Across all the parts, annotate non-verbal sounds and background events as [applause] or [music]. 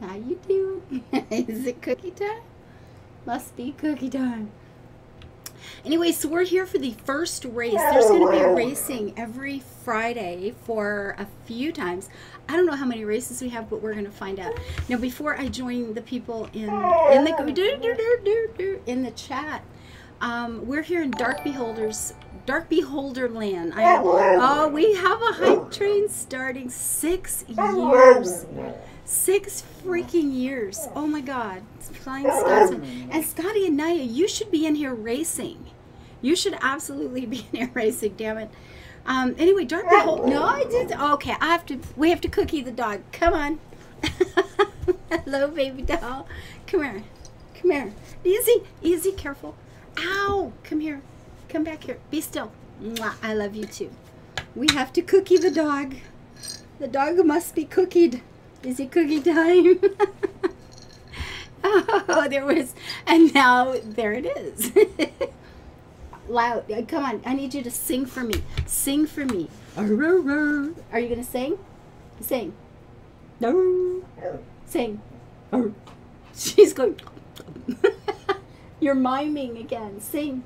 How you doing? [laughs] Is it cookie time? Must be cookie time. Anyway, so we're here for the first race. There's going to be a racing every Friday for a few times. I don't know how many races we have, but we're going to find out. Now, before I join the people in in the in the chat, um, we're here in Dark Beholders, Dark Beholder Land. I, oh, we have a hype train starting six years. Six freaking years. Oh my God. Flying Scotsman. And Scotty and Naya, you should be in here racing. You should absolutely be in here racing, damn it. Um, anyway, Dark Behold. No, I did. Okay, I have to. We have to cookie the dog. Come on. [laughs] Hello, baby doll. Come here. Come here. Easy. Easy. Careful. Ow. Come here. Come back here. Be still. Mwah. I love you too. We have to cookie the dog. The dog must be cookied. Is it cookie time? [laughs] oh, there was, and now there it is. [laughs] Loud. Uh, come on. I need you to sing for me. Sing for me. Are you going to sing? Sing. No. Sing. She's going. [laughs] You're miming again. Sing.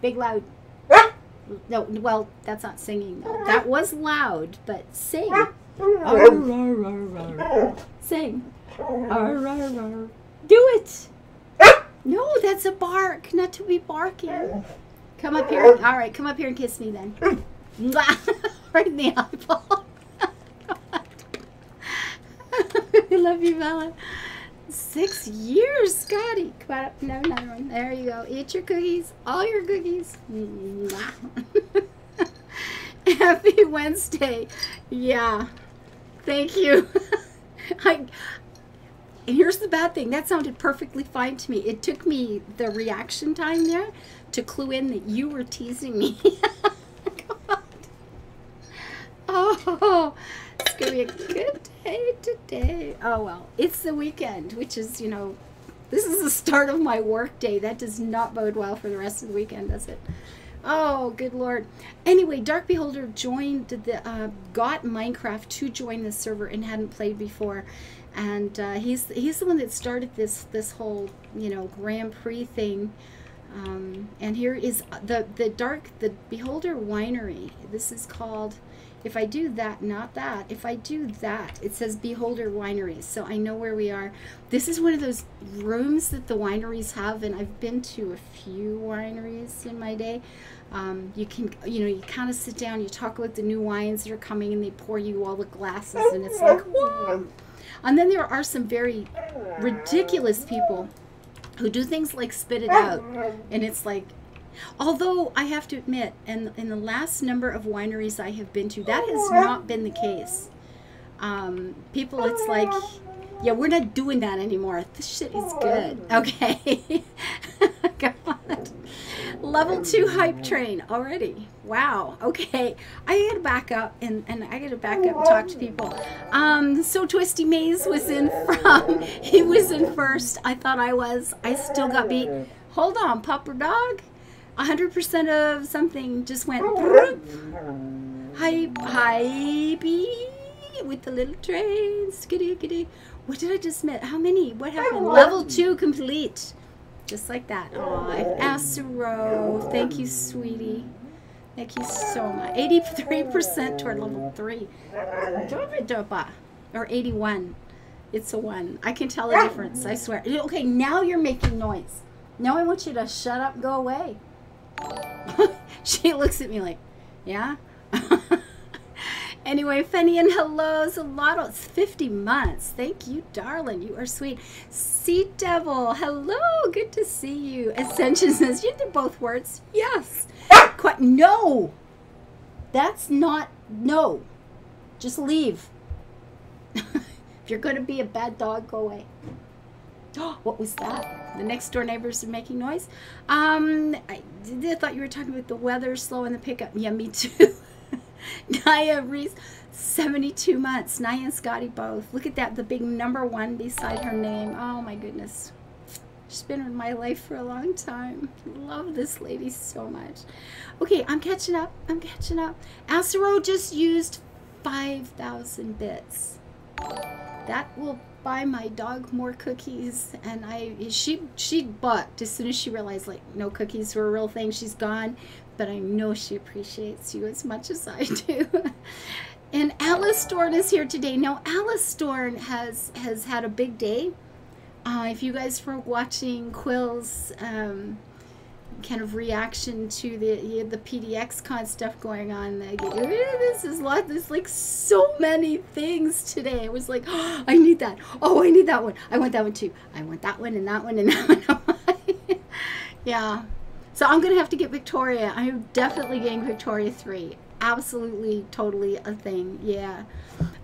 Big loud. No, well, that's not singing though. That was loud, but sing. Sing. Oh. Do it. No, that's a bark, not to be barking. Come up here. All right, come up here and kiss me then. [laughs] right in the eyeball. [laughs] I love you, Bella. Six years, Scotty. Come on up. No, another one. There you go. Eat your cookies. All your cookies. [laughs] Happy Wednesday. Yeah. Thank you. [laughs] I, and here's the bad thing. That sounded perfectly fine to me. It took me the reaction time there to clue in that you were teasing me. [laughs] oh, it's going to be a good day today. Oh, well, it's the weekend, which is, you know, this is the start of my work day. That does not bode well for the rest of the weekend, does it? Oh, good lord. Anyway, Dark Beholder joined the uh, got Minecraft to join the server and hadn't played before, and uh, he's he's the one that started this this whole you know Grand Prix thing. Um, and here is the the Dark the Beholder Winery. This is called. If I do that, not that, if I do that, it says Beholder Wineries. So I know where we are. This is one of those rooms that the wineries have, and I've been to a few wineries in my day. Um, you can, you know, you kind of sit down, you talk about the new wines that are coming, and they pour you all the glasses, and it's like, whoa. And then there are some very ridiculous people who do things like spit it out, and it's like, Although I have to admit, and in the last number of wineries I have been to, that has not been the case. Um, people, it's like, yeah, we're not doing that anymore. This shit is good. Okay. [laughs] God. Level two hype train already. Wow. Okay. I gotta back up and, and I gotta back up and talk to people. Um, so Twisty Maze was in from, [laughs] he was in first. I thought I was. I still got beat. Hold on, pupper dog. 100% of something just went hype, hype with the little train. Skitty, skitty. What did I just miss? How many? What happened? Level two complete. Just like that. Oh, Asuro. Thank you, sweetie. Thank you so much. 83% toward level 3. Or 81. It's a 1. I can tell the difference, I swear. Okay, now you're making noise. Now I want you to shut up go away. [laughs] she looks at me like, yeah? [laughs] anyway, Fanny and hello, Zalato. It's 50 months. Thank you, darling. You are sweet. Sea Devil, hello. Good to see you. Ascension [laughs] says, you did both words. Yes. Quite, no. That's not, no. Just leave. if you're going to be a bad dog, go away. [gasps] what was that? The next door neighbors are making noise. Um, I, I thought you were talking about the weather slow in the pickup. Yeah, me too. [laughs] Naya Reese, 72 months. Naya and Scotty both. Look at that, the big number one beside her name. Oh my goodness. She's been in my life for a long time. Love this lady so much. Okay, I'm catching up. I'm catching up. Acero just used 5,000 bits. that will buy my dog more cookies and i she she bucked as soon as she realized like no cookies were a real thing she's gone. But i know she appreciates you as much as i do. [laughs] And alice dorn is here today. Now alice dorn has has had a big day. Uh, if you guys were watching quill's um, kind of reaction to the the PDX con stuff going on. Like, this is lot. There's like so many things today. It was like, oh, I need that. Oh, I need that one. I want that one too. I want that one and that one and [laughs] that one. [laughs] yeah. So I'm gonna have to get Victoria. I'm definitely getting Victoria three. Absolutely, totally a thing. Yeah.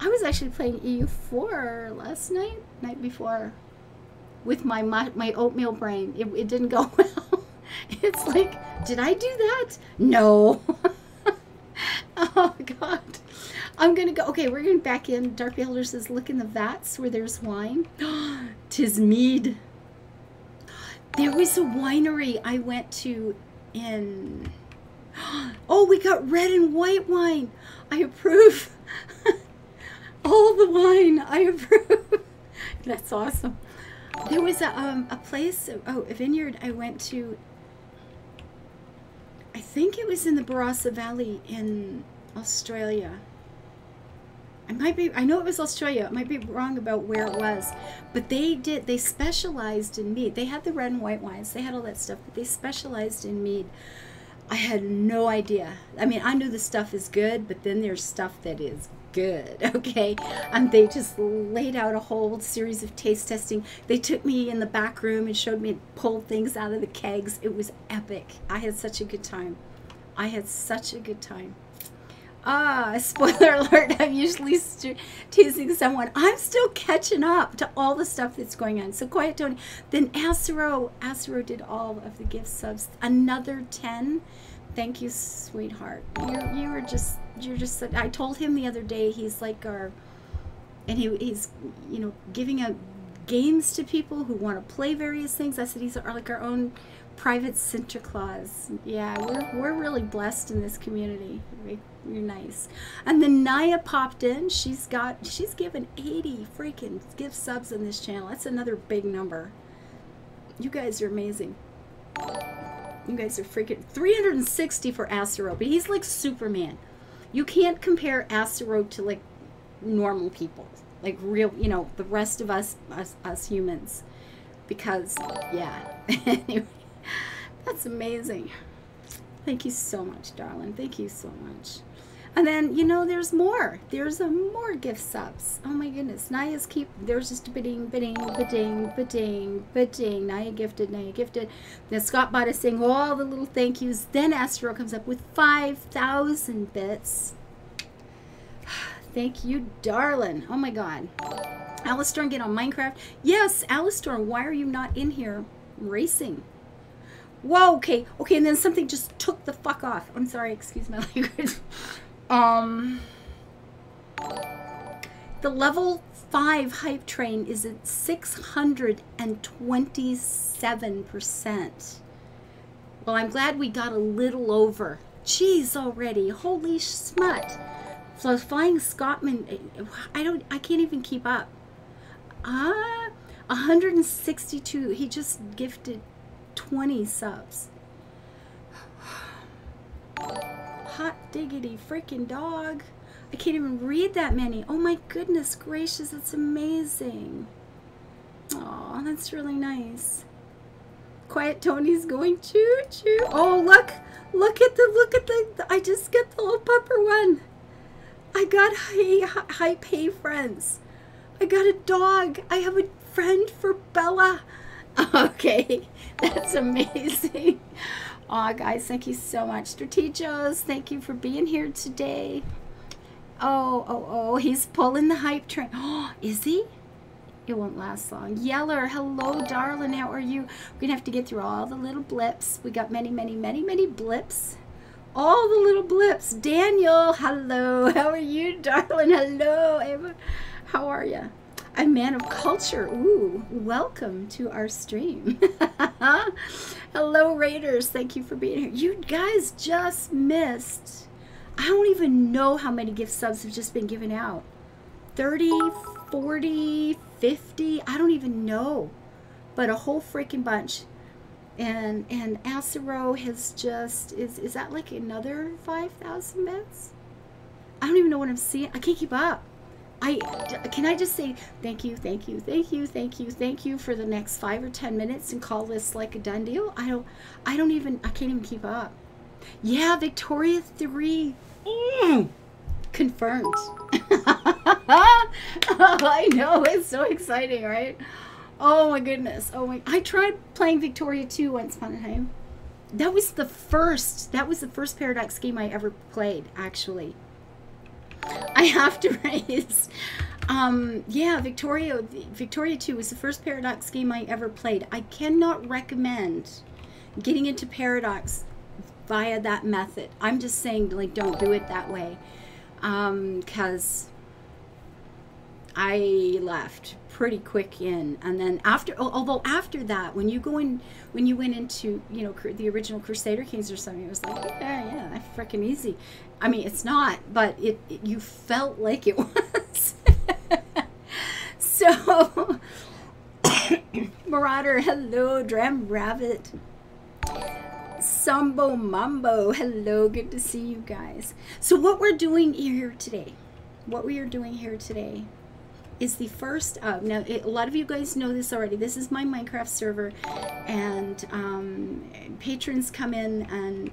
I was actually playing EU4 last night, night before, with my my oatmeal brain. It, it didn't go [laughs] well. [laughs] It's like, did I do that? No. [laughs] oh, God. I'm going to go. Okay, we're going back in. Dark Beholder says, look in the vats where there's wine. [gasps] Tis mead. There was a winery I went to in... [gasps] Oh, we got red and white wine. I approve. [laughs] All the wine. I approve. That's awesome. There was a, um, a place, oh, a vineyard I went to I think it was in the Barossa Valley in Australia. I might be, I know it was Australia. I might be wrong about where it was. But they did, they specialized in mead. They had the red and white wines. They had all that stuff, but they specialized in mead. I had no idea. I mean, I knew the stuff is good, but then there's stuff that is good, [laughs] okay? And they just laid out a whole series of taste testing. They took me in the back room and showed me pulled things out of the kegs. It was epic. I had such a good time. I had such a good time. Ah, [laughs] spoiler alert, I'm usually teasing someone. I'm still catching up to all the stuff that's going on. So Quiet Tony. Then Asero, Asero did all of the gift subs. Another 10 Thank you, sweetheart. You you were just you're just. I told him the other day he's like our, and he he's you know giving out games to people who want to play various things. I said he's our, like our own private Santa Claus. Yeah, we're we're really blessed in this community. You're nice. And then Naya popped in. She's got she's given 80 freaking gift subs in this channel. That's another big number. You guys are amazing. You guys are freaking 360 for Acero, but he's like Superman. You can't compare Acero to like normal people, like real, you know, the rest of us, us, us humans, because yeah. [laughs] anyway, that's amazing. Thank you so much, darling. Thank you so much. And then, you know, there's more. There's a more gift subs. Oh my goodness. Naya's keep, there's just a bidding, bidding, bidding, bidding, bidding. Naya gifted, Naya gifted. Then Scott bought us saying all the little thank yous. Then Astro comes up with 5,000 bits. [sighs] Thank you, darling. Oh my God. Alice Storm get on Minecraft. Yes, Alice Storm, why are you not in here racing? Whoa, okay. Okay, and then something just took the fuck off. I'm sorry, excuse my [laughs] language. Um, the level 5 hype train is at 627%. Well, I'm glad we got a little over. Jeez already. Holy smut. So Flying Scotsman, I don't, I can't even keep up. Ah, uh, 162. He just gifted 20 subs hot diggity freaking dog. I can't even read that many. Oh my goodness gracious, it's amazing. Oh, that's really nice. Quiet Tony's going choo choo. Oh, look, look at the, look at the, I just got the little pupper one. I got hey, hi, pay friends. I got a dog. I have a friend for Bella. [laughs] Okay, [laughs] that's amazing. Aw, guys, thank you so much. Strategos, thank you for being here today. Oh, oh, oh, he's pulling the hype train. Oh, [gasps] is he? It won't last long. Yeller, hello, darling. How are you? We're going to have to get through all the little blips. We got many, many, many, many blips. All the little blips. Daniel, hello. [laughs] How are you, darling? Hello, Ava. How are you? A man of culture. Ooh, welcome to our stream. [laughs] Hello, Raiders. Thank you for being here. You guys just missed. I don't even know how many gift subs have just been given out. 30, 40, 50, I don't even know, but a whole freaking bunch. And and Acero has just is is that like another 5,000 beds? I don't even know what I'm seeing. I can't keep up. I can I just say thank you, thank you, thank you, thank you, thank you for the next five or ten minutes and call this like a done deal. I don't, I don't even, I can't even keep up. Yeah, Victoria three, mm, confirmed. oh, [laughs] I know it's so exciting, right? Oh my goodness. Oh my, I tried playing Victoria two once upon a time. That was the first. That was the first Paradox game I ever played, actually. I have to [laughs] raise. Um, yeah, Victoria, Victoria 2 was the first Paradox game I ever played. I cannot recommend getting into Paradox via that method. I'm just saying, like, don't do it that way. Because um, I left pretty quick in and then after although after that when you go in when you went into you know the original crusader kings or something it was like yeah yeah freaking easy i mean it's not but it, it you felt like it [laughs] was. So [coughs] marauder hello dram rabbit. Sambo Mambo, hello, good to see you guys. So, what we're doing here today, what we are doing here today is the first now it, a lot of you guys know this already. This is my minecraft server and um, patrons come in and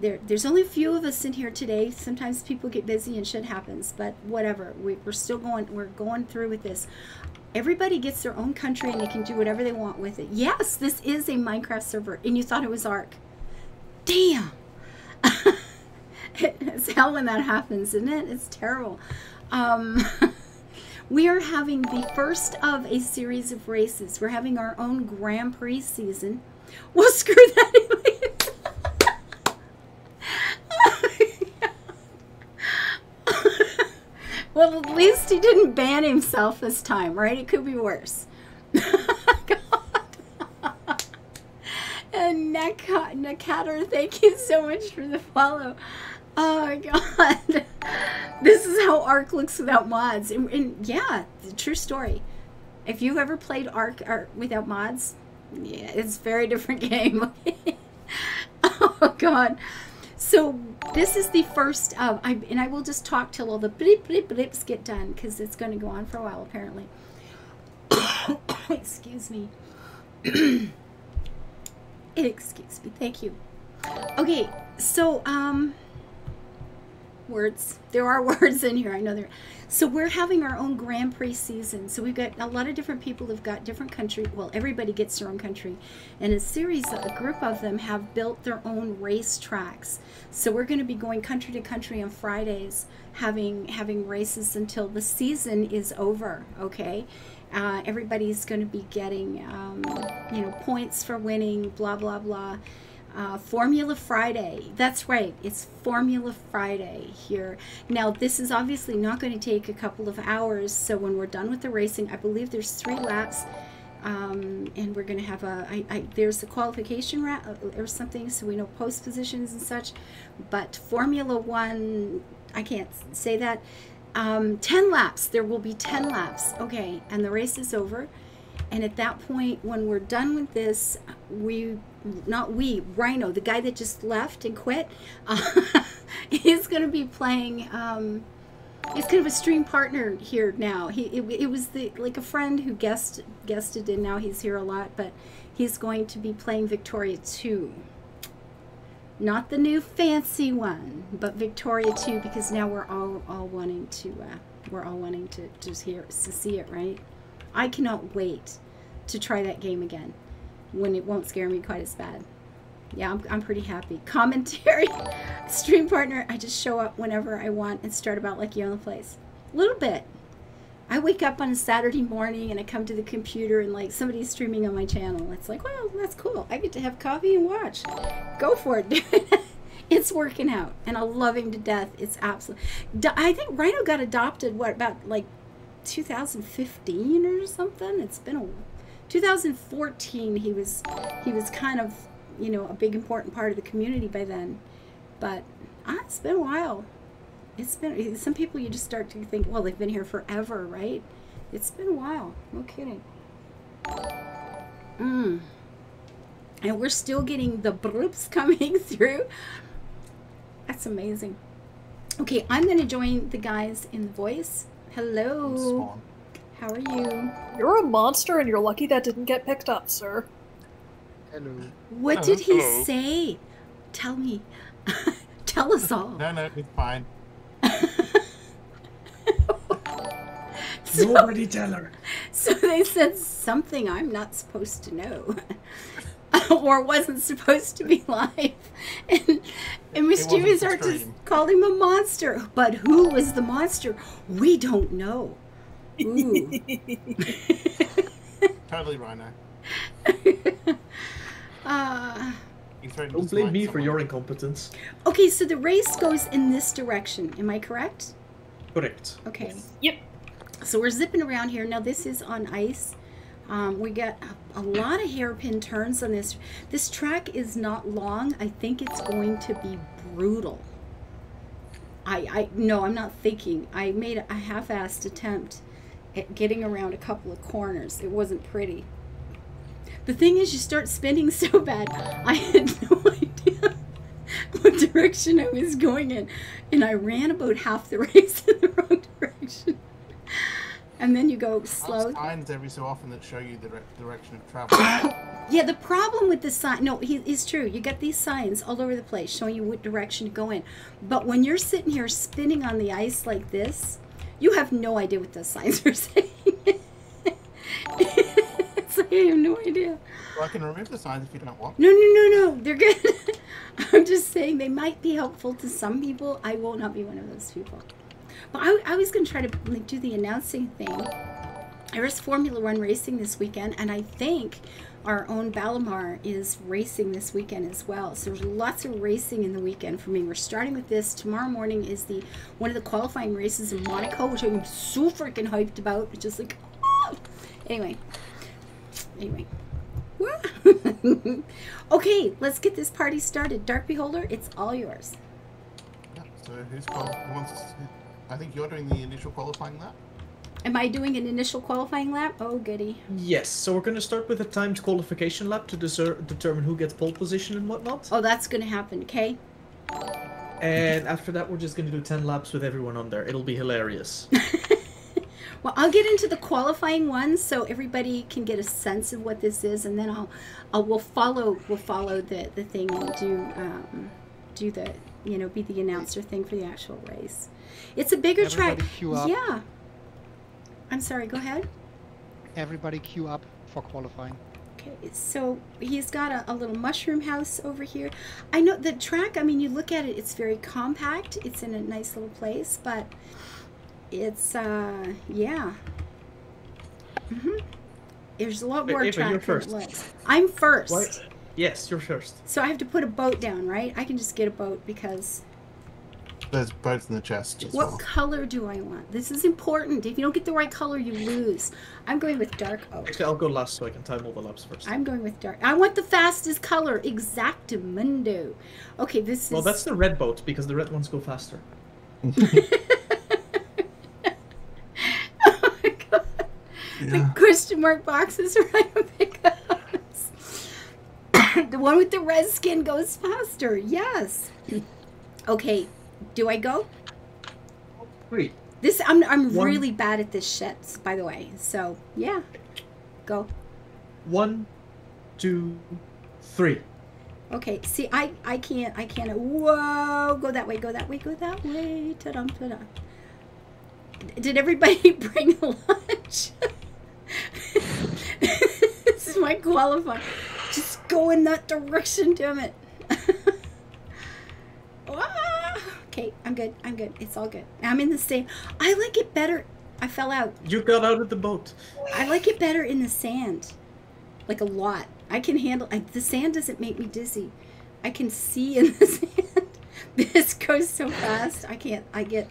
there, there's only a few of us in here today. Sometimes people get busy and shit happens but whatever. We, we're still going we're going through with this. Everybody gets their own country and they can do whatever they want with it. Yes this is a minecraft server and you thought it was ark. Damn! [laughs] It's hell when that happens isn't it? It's terrible. Um [laughs] We are having the first of a series of races. We're having our own Grand Prix season. Well, [laughs] screw that. well, at least he didn't ban himself this time, right? It could be worse. [laughs] and Nakater, thank you so much for the follow. Oh my god. this is how Ark looks without mods. And, and yeah, true story. If you've ever played Ark, Ark without mods, yeah, it's a very different [laughs] game. oh god. So this is the first of, I, and I will just talk till all the bleep bleep bleeps get done because it's going to go on for a while apparently. [coughs] Excuse me. [coughs] Excuse me. Thank you. Okay, so um words. There are [laughs] words in here. I know there. So we're having our own Grand Prix season. So we've got a lot of different people who've got different country. Well, everybody gets their own country, and a series, of a group of them have built their own race tracks. So we're going to be going country to country on Fridays, having having races until the season is over. Okay. Uh, everybody's going to be getting, um, you know, points for winning, blah, blah, blah. Uh, Formula Friday. That's right, it's Formula Friday here. Now, this is obviously not going to take a couple of hours, so when we're done with the racing, I believe there's three laps, um, and we're going to have a. I, I, there's a qualification ra- uh, or something, so we know post positions and such, but Formula One, I can't say that. Um, 10 laps, there will be 10 laps, okay, and the race is over. And at that point, when we're done with this, we not we, Rhino, the guy that just left and quit, uh, [laughs] he's going to be playing. Um, he's kind of a stream partner here now. He it, it, was the like a friend who guest guested, and now he's here a lot. But he's going to be playing Victoria two, not the new fancy one, but Victoria two, because now we're all all wanting to uh, we're all wanting to just hear to see it, right? I cannot wait to try that game again when it won't scare me quite as bad. Yeah, I'm, I'm pretty happy. [laughs] Commentary, stream partner, I just show up whenever I want and start about like you on the place. A little bit. I wake up on a Saturday morning and I come to the computer and like somebody's streaming on my channel. It's like, well, that's cool. I get to have coffee and watch. Go for it, [laughs] it's working out and I love him to death. It's absolutely, I think Rhino got adopted, what, about like 2015 or something? It's been a 2014 he was he was kind of you know a big important part of the community by then but ah, it's been a while it's been some people you just start to think well they've been here forever right It's been a while. No kidding. Mm. And we're still getting the bloops [laughs] coming through. That's amazing. Okay, I'm going to join the guys in the voice. Hello. How are you? You're a monster and you're lucky that didn't get picked up, sir. Hello. What did he hello. say? Tell me. [laughs] Tell us all. No, no, it's fine. [laughs] So, Nobody tell her. [laughs] so they said something I'm not supposed to know. [laughs] or wasn't supposed to be live. [laughs] And, and wasn't Mischievous the Art called him a monster. But who was the monster? We don't know. Ooh. [laughs] Totally Rhino. uh, Don't blame smite me for your incompetence. okay, so the race goes in this direction. Am I correct? Correct. Okay. Yep. So we're zipping around here. Now this is on ice. Um, we got a, a lot of hairpin turns on this. This track is not long. I think it's going to be brutal. I, I no, I'm not thinking. I made a half-assed attempt at getting around a couple of corners. It wasn't pretty. The thing is, you start spinning so bad. I had [laughs] no idea what direction I was going in, and I ran about half the race [laughs] in the wrong direction. And then you go slow. signs every so often that show you the direction of travel. [coughs] Yeah, the problem with the sign, no, he, it's true. You get these signs all over the place showing you what direction to go in. But when you're sitting here spinning on the ice like this, you have no idea what those signs [laughs] are saying. it's like, I have no idea. well, I can remove the signs if you don't want. No, no, no, no. They're good. [laughs] I'm just saying they might be helpful to some people. I will not be one of those people. I, I was going to try to like, do the announcing thing. There's Formula One racing this weekend, and I think our own Balamar is racing this weekend as well. So there's lots of racing in the weekend for me. We're starting with this. Tomorrow morning is the one of the qualifying races in Monaco, which I'm so freaking hyped about. It's just like, ah! anyway, anyway. [laughs] okay, let's get this party started. Dark Beholder, it's all yours. Yeah, so who's qual- who wants? I think you're doing the initial qualifying lap. Am I doing an initial qualifying lap? Oh, goody. Yes, so we're gonna start with a timed qualification lap to deser- determine who gets pole position and whatnot. Oh, that's going to happen, okay? And after that, we're just gonna do 10 laps with everyone on there. It'll be hilarious. [laughs] Well, I'll get into the qualifying ones so everybody can get a sense of what this is, and then I'll, I'll we'll follow we'll follow the, the thing and do um, do the you know be the announcer thing for the actual race. It's a bigger track. Queue up. Yeah. I'm sorry. Go ahead. Everybody queue up for qualifying. Okay, so he's got a, a little mushroom house over here. I know the track, I mean, you look at it, it's very compact. It's in a nice little place, but it's, uh, yeah. Mm -hmm. There's a lot Wait, more Ava, track you're than it looks. I'm first. Why? Yes, you're first. So I have to put a boat down, right? I can just get a boat because There's boats in the chest as what well. color do I want? This is important. If you don't get the right color, you lose. I'm going with dark oak. Actually, I'll go last so I can time all the laps first. I'm going with dark. I want the fastest color. Exactamundo. Okay, this is. Well, that's the red boat because the red ones go faster. [laughs] oh my god. The question mark boxes are right pickups. [coughs] the one with the red skin goes faster. Yes. Okay, do I go? Three. This I'm I'm One. really bad at this shit, by the way. So yeah, go. One, two, three. Okay. See, I I can't I can't. Whoa! Go that way. Go that way. Go that way. Ta-dum, ta-dum. Did everybody [laughs] bring lunch? [laughs] this is my qualifier. Just go in that direction, damn it. Ah, okay, I'm good. I'm good. It's all good. I'm in the same. I like it better. I fell out. You got out of the boat. I like it better in the sand, like a lot. I can handle. I, the sand doesn't make me dizzy. I can see in the [laughs] sand. This goes so fast. I can't. I get.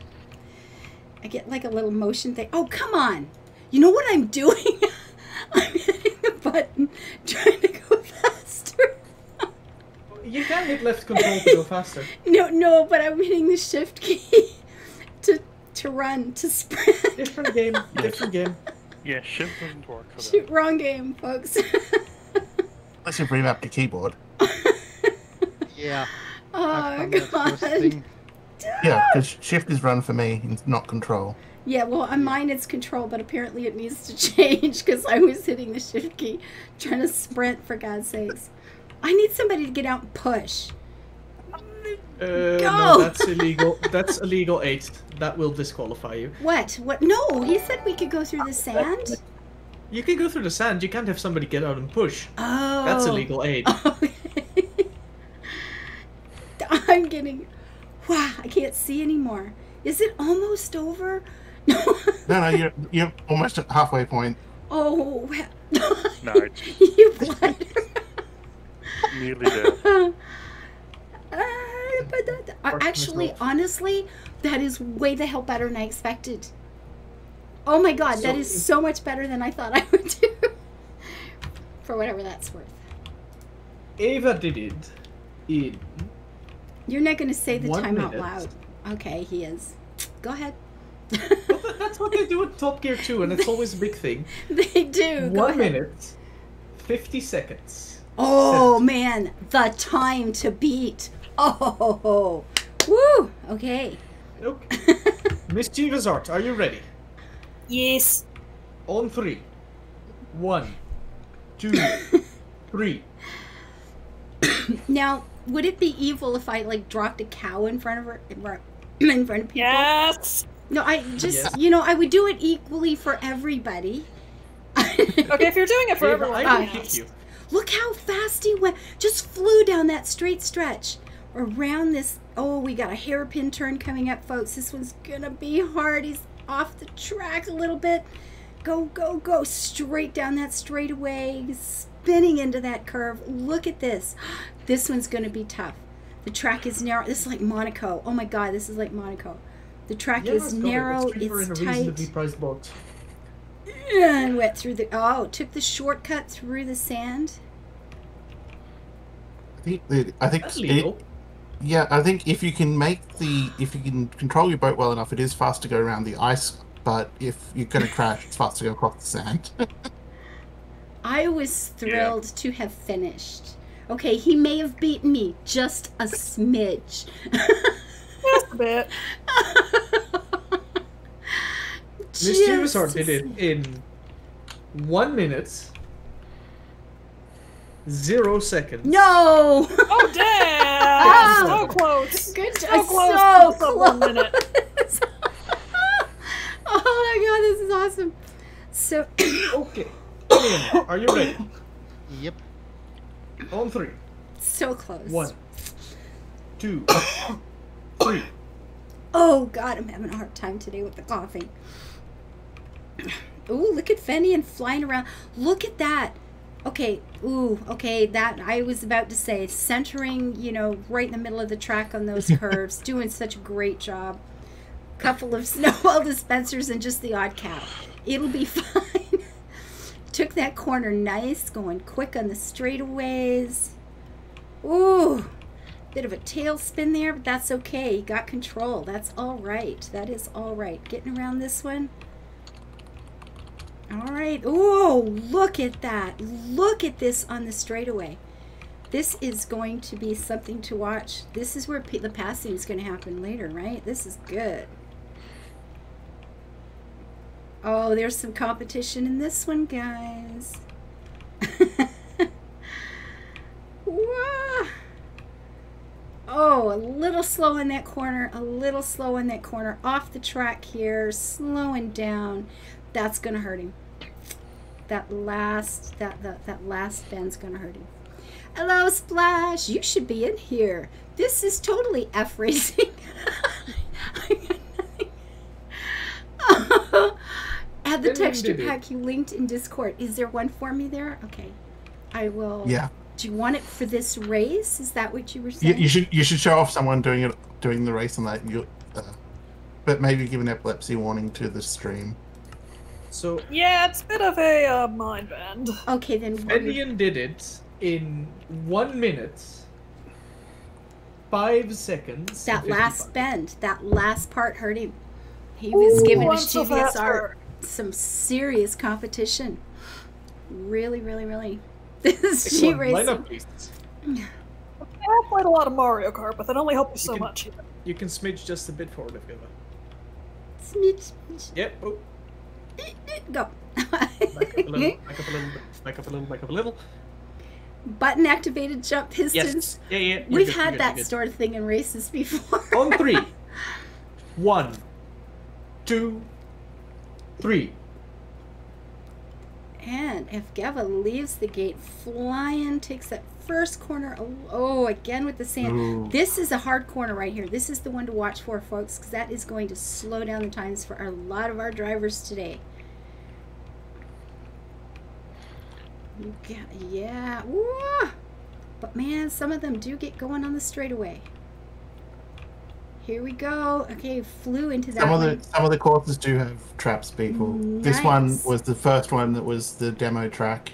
I get like a little motion thing. Oh come on! You know what I'm doing? [laughs] I'm hitting the button, trying to go [laughs] faster. You can hit left control to go faster. [laughs] No, no, but I'm hitting the shift key [laughs] to to run to sprint. Different game. [laughs] Different game. Yeah, shift doesn't work for Shoot, that. wrong game, folks. Unless you bring up the keyboard. Yeah. oh I've done that god. Yeah, because shift is run for me, and not control. Yeah, well, on mine it's control, but apparently it needs to change because I was hitting the shift key, trying to sprint. For God's sakes, I need somebody to get out and push. Uh, Go! no, that's illegal. That's illegal eight. That will disqualify you. What? What? No, he said we could go through the sand. You can go through the sand. You can't have somebody get out and push. Oh, That's illegal eight. [laughs] Okay. I'm getting. Wow, I can't see anymore. Is it almost over? [laughs] No. No, no, you're you're almost at halfway point. Oh. No, it's [laughs] you blundered. Nearly there. [laughs] Uh, but that, uh, actually, myself. honestly, that is way the hell better than I expected. Oh my god, that So- is so much better than I thought I [laughs] would do. For whatever that's worth. Ava did it in You're not going to say the One time out loud. Okay, he is. Go ahead. Well, that's what they do in Top Gear 2, and it's always a big thing. [laughs] they do. Go One ahead. minute, 50 seconds. Oh [laughs] man, the time to beat. Oh, woo. Okay. Okay. [laughs] Mischievous Art, are you ready? Yes. On three. One, two, [laughs] three. Now, would it be evil if I like dropped a cow in front of her, in front [clears throat] in front of people? Yes. No, I just Yes. you know I would do it equally for everybody. Okay, if you're doing it for Ava, everyone, I will yes. kick you. Look how fast he went. Just flew down that straight stretch around this. Oh, we got a hairpin turn coming up, folks. This one's gonna be hard. He's off the track a little bit. Go, go, go. Straight down that straightaway. He's spinning into that curve. Look at this. [gasps] This one's gonna be tough. The track is narrow. This is like Monaco. Oh my god, this is like Monaco. The track Yeah, is narrow, Let's trade for it's reasonably tight. Priced boat. And went through the oh, took the shortcut through the sand. I think I think it- yeah, I think if you can make the if you can control your boat well enough, it is fast to go around the ice. But if you're going to crash, it's fast to go across the sand. [laughs] I was thrilled to have finished. Okay, he may have beaten me just a smidge. Just a bit. [laughs] Mischievous Just Art did it in one minute, zero seconds. No! Oh [laughs] damn! Oh. So close. Good job. So close So to the one close. minute. [laughs] oh my god, this is awesome. So, [coughs] Okay. Are you ready? [coughs] Yep. On three. so close. One, two, [coughs] three. Oh god, I'm having a hard time today with the coughing. Ooh, look at Fenian flying around. Look at that. Okay, ooh, okay, that I was about to say centering, you know, right in the middle of the track on those [laughs] curves, doing such a great job. Couple of [laughs] snowball dispensers and just the odd cow. It'll be [laughs] fine. Took that corner nice, going quick on the straightaways. Ooh, bit of a tailspin there, but that's okay. You Got control. That's all right. That is all right. Getting around this one. All right. Oh, look at that. Look at this on the straightaway. This is going to be something to watch. This is where the passing is going to happen later, right? This is good. Oh, there's some competition in this one, guys. [laughs] Wah. Oh, a little slow in that corner, a little slow in that corner. Off the track here, slowing down. That's gonna hurt him. That last that that, that last bend's gonna hurt him. Hello, Splash. You should be in here. This is totally F racing. [laughs] Add the texture pack you linked in Discord. Is there one for me there? Okay. I will. yeah, Do you want it for this race? Is that what you were you, saying? you should you should show off someone doing it doing the race on that. You, uh, but maybe give an epilepsy warning to the stream. So Yeah, it's a bit of a uh, mind bend. Okay, then. what would- Fenian did it in one minute, five seconds. That last bend, that last part hurt him. He was given a I'm so art. some serious competition. Really, really, really. [laughs] This sheet Excellent. racing. Lineup, please. I played a lot of Mario Kart, but that only helped me so can- much. You can smidge just a bit forward if you ever. Smidge, smidge. Yep. Oh, Go. back up a little. [laughs] Back up a little. Back up a little. Back up a little. Button activated jump pistons. Yes. Yeah, yeah. you're We've good, had good, that sort of thing in races before. [laughs] On three. [laughs] One. Two. Three. And if Geva leaves the gate flying, takes that first corner. Oh, oh, again with the sand. Ooh. This is a hard corner right here. This is the one to watch for, folks, because that is going to slow down the times for a lot of our drivers today. Got, yeah. Whoa. But man, some of them do get going on the straightaway. Here we go. Okay, flew into that Some of one. the some of the courses do have traps, people. This one was the first one that was the demo track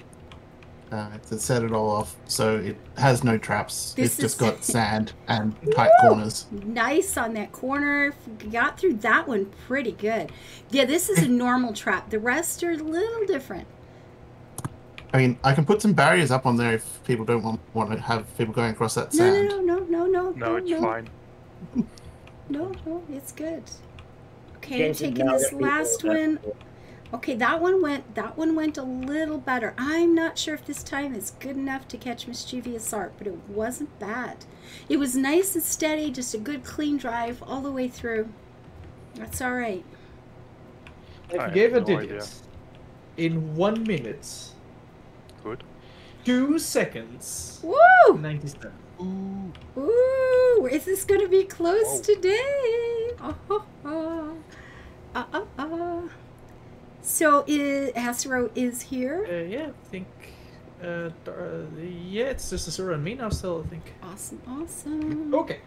uh, that set it all off. So it has no traps. This it's just got [laughs] sand and tight Woo! corners. Nice on that corner. Got through that one pretty good. Yeah, this is a [laughs] normal trap. The rest are a little different. I mean, I can put some barriers up on there if people don't want want to have people going across that sand. no, no, no, no, no. No, no it's no, fine. No, no, it's good. Okay, James is taking this last that- one. Okay, that one went. That one went a little better. I'm not sure if this time is good enough to catch mischievous art, but it wasn't bad. It was nice and steady, just a good clean drive all the way through. That's all right. If I you gave a no digit idea. in one minute, Good. two seconds, Woo! ninety-seven. Ooh. Ooh, is this going to be close Whoa. today? Oh, oh, oh. Uh, uh, uh. So, is, Astro is here. Uh, yeah, I think. Uh, uh, yeah, it's just Azura and me now. Still, I think. Awesome, awesome. Okay,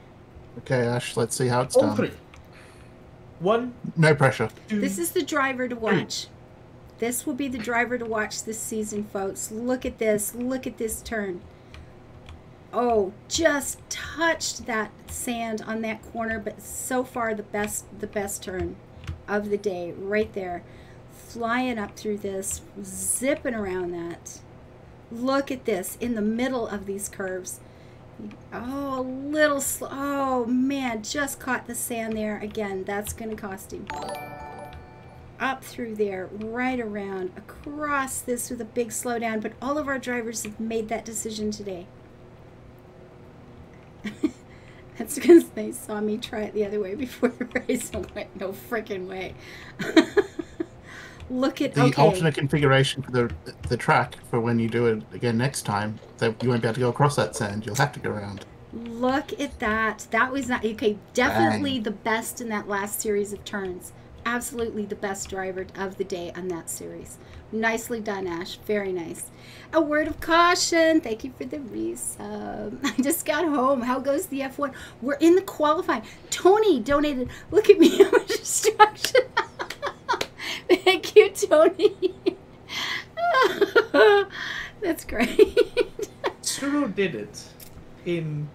Okay, Ash, let's see how it's on done. three. One, No pressure. two. This is the driver to watch. This will be the driver to watch this season, folks. Look at this. Look at this turn. Oh, just touched that sand on that corner, but so far the best the best turn of the day right there. Flying up through this, zipping around that. Look at this in the middle of these curves. Oh, a little slow. Oh man, just caught the sand there again. That's going to cost him up through there, right around, across this with a big slowdown. But all of our drivers have made that decision today. [laughs] That's because they saw me try it the other way before [laughs] the race and went, no freaking way. [laughs] Look at, The okay. alternate configuration for the the track for when you do it again next time, that you won't be able to go across that sand. You'll have to go around. Look at that. That was not okay. Definitely the best in that last series of turns. Absolutely the best driver of the day on that series. Nicely done, Ash. Very nice. A word of caution. Thank you for the resub. [laughs] I just got home. How goes the F1? We're in the qualifying. Tony donated. Look at me. How much destruction. Thank [laughs] you, Tony. [laughs] That's great. Suro did it in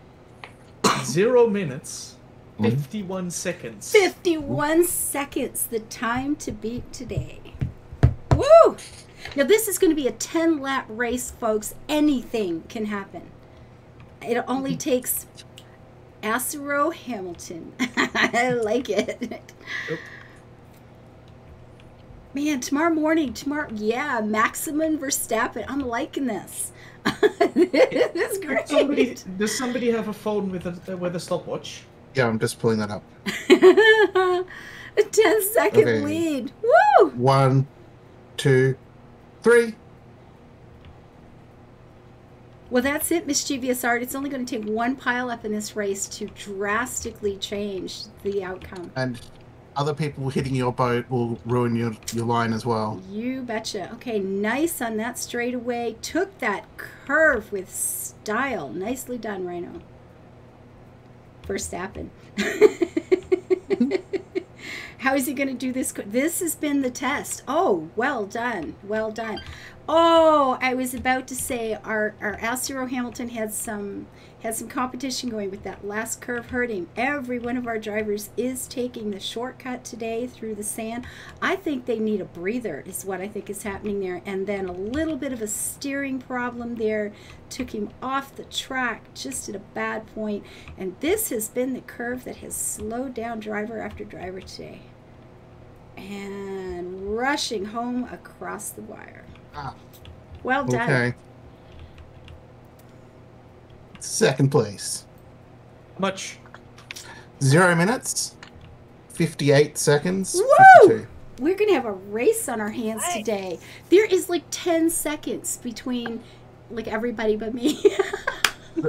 zero minutes, Mhm. fifty-one seconds. 51 seconds, the time to beat today. Woo! Now, this is going to be a 10 lap race, folks. Anything can happen. It only takes Acero Hamilton. [laughs] I like it. Yep. Man, tomorrow morning, tomorrow, yeah, Maximum Verstappen. I'm liking this. [laughs] this is great. Somebody, does somebody have a phone with a with a stopwatch? Yeah, I'm just pulling that up. a [laughs] 10 second Okay. lead. Woo! One, two, three. Well, that's it, mischievous art. It's only going to take one pile up in this race to drastically change the outcome. And other people hitting your boat will ruin your, your line as well. You betcha. Okay, nice on that straightaway. Took that curve with style. Nicely done, Rhino. First Verstappen. [laughs] How is he going to do this? This has been the test. Oh, well done. Well done. Oh, I was about to say our, our Astro Hamilton had some had some competition going with that last curve hurting. Every one of our drivers is taking the shortcut today through the sand. I think they need a breather, is what I think is happening there. And then a little bit of a steering problem there took him off the track just at a bad point. And this has been the curve that has slowed down driver after driver today. And rushing home across the wire. Ah, Well done. Okay. Second place. Much. Zero minutes, 58 seconds. Woo! 52. We're going to have a race on our hands Nice. today. There is like 10 seconds between like everybody but me. [laughs]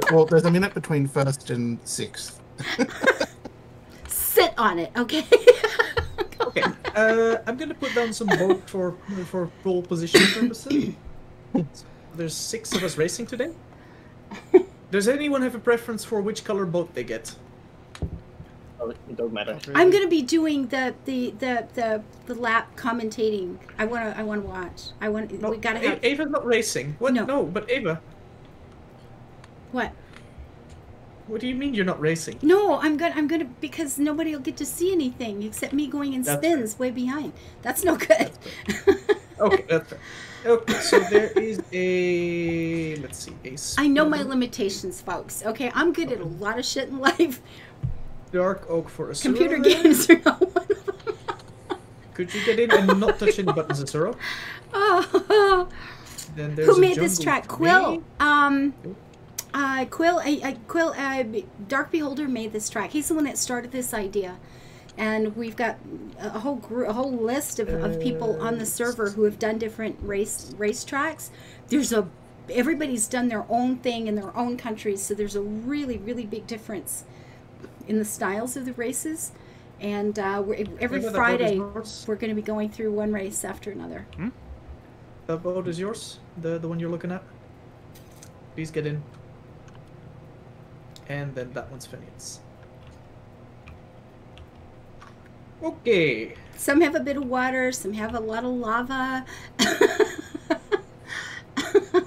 Well, there's a minute between first and sixth. [laughs] Sit on it, okay? [laughs] Okay. Uh, I'm gonna put down some vote for for pole position purposes. [coughs] There's six of us racing today. Does anyone have a preference for which color boat they get? Oh, it don't matter. I'm going to be doing the the the the, the lap commentating. I want to I want to watch. I want No, we got to A- have Ava's not racing. What? No. No. but Ava, what? what do you mean you're not racing? No, I'm going to I'm going to because nobody will get to see anything except me going in That's spins way behind. That's no good. Okay, that's fair. [laughs] Okay, so there is a let's see, a I know my limitations, folks. Okay, I'm good at a lot of shit in life. dark oak for a Computer games are not one of them. Could you get in and not touch any buttons, Azuro? Oh. Then there's Who made this track? Quill. me. Um, uh, Quill. I, I, Quill. Uh, Dark Beholder made this track. He's the one that started this idea, and we've got a whole group, a whole list of, of people on the server who have done different race race tracks. There's a everybody's done their own thing in their own countries, so there's a really really big difference in the styles of the races. And uh, we're, every Ava, that Friday, we're going to be going through one race after another. That boat is yours. The the one you're looking at. Please get in. And then that one's Finian's. Okay. Some have a bit of water, some have a lot of lava. [laughs]